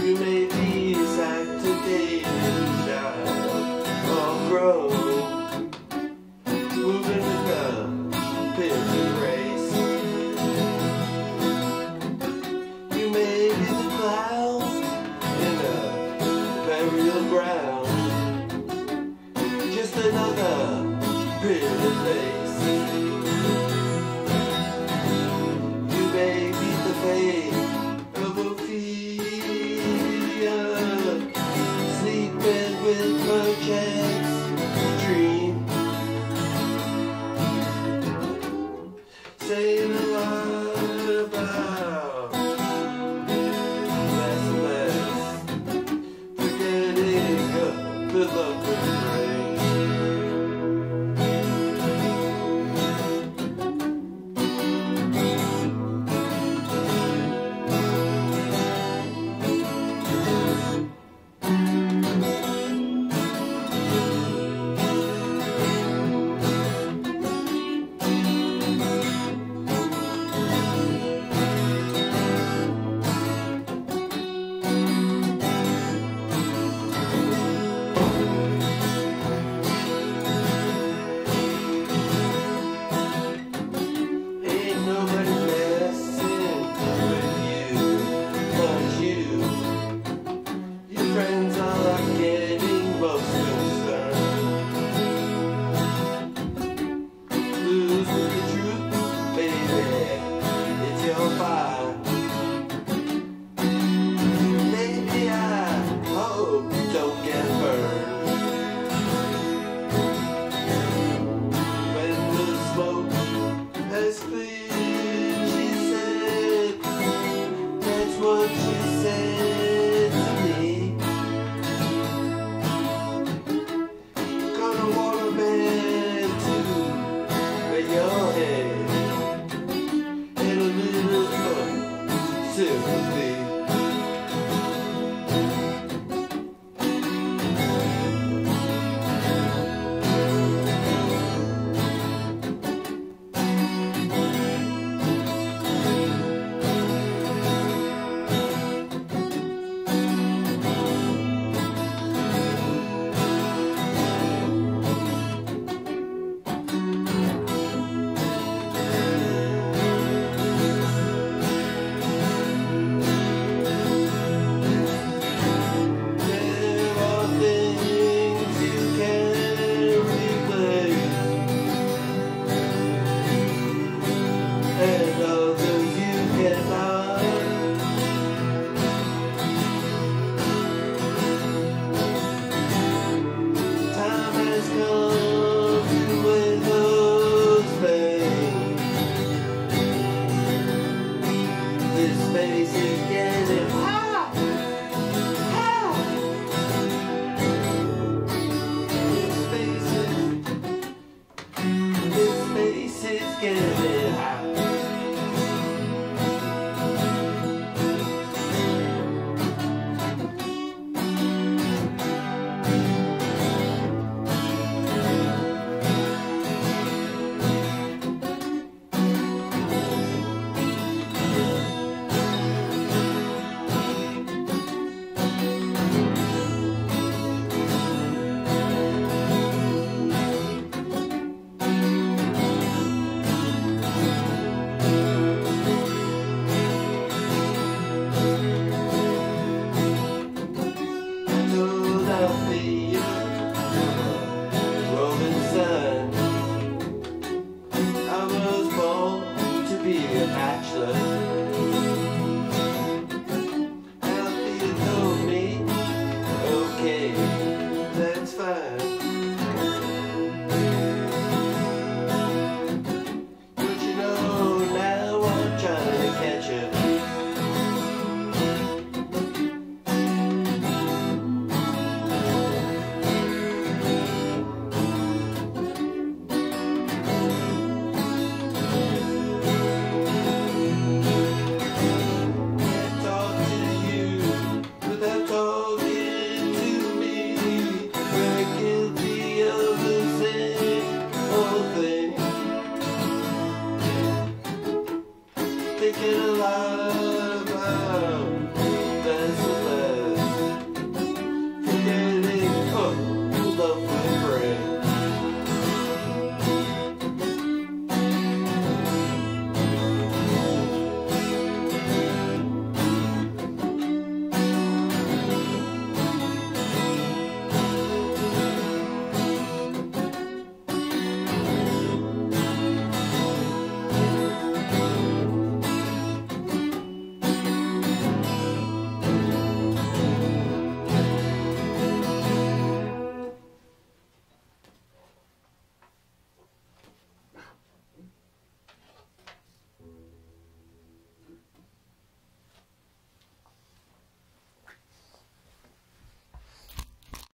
remain. Space